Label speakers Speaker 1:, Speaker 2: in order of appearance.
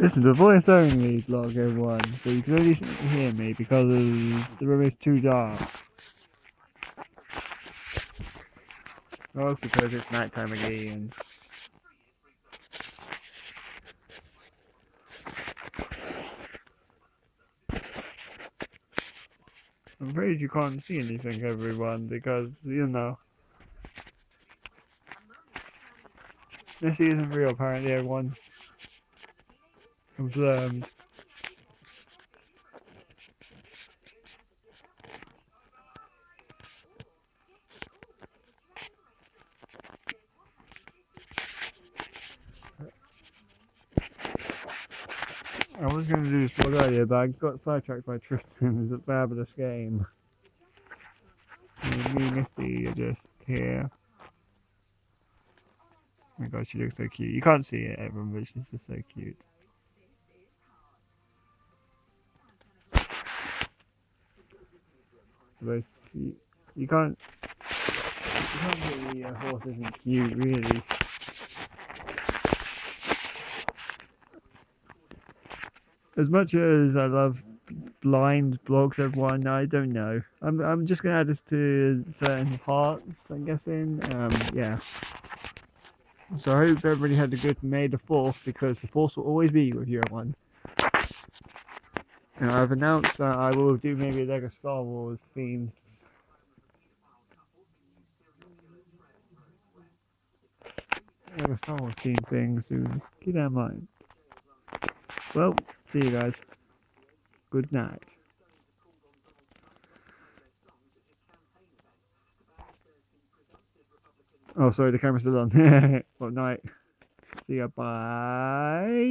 Speaker 1: Listen to voice only vlog, everyone. So you can only hear me because the room is too dark. Oh, because it's nighttime again. I'm afraid you can't see anything, everyone, because, you know. This isn't real, apparently, everyone. Confirmed. Um, I was going to do this vlog earlier, but I got sidetracked by Tristan. It's a fabulous game. And me and Misty are just here. Oh my god, she looks so cute. You can't see it, everyone, but she's just so cute. Cute. You can't. You can't say the uh, horse cute, really. As much as I love blind blogs, everyone, I don't know. I'm I'm just gonna add this to certain parts. I'm guessing. Um, yeah. So I hope everybody had a good May the 4th because the Force will always be with you, everyone. And I've announced that I will do maybe like a Star Wars themed. Like a Star Wars theme thing soon. Keep that in mind. Well, see you guys. Good night. Oh, sorry, the camera's still on. well, night. See ya. Bye.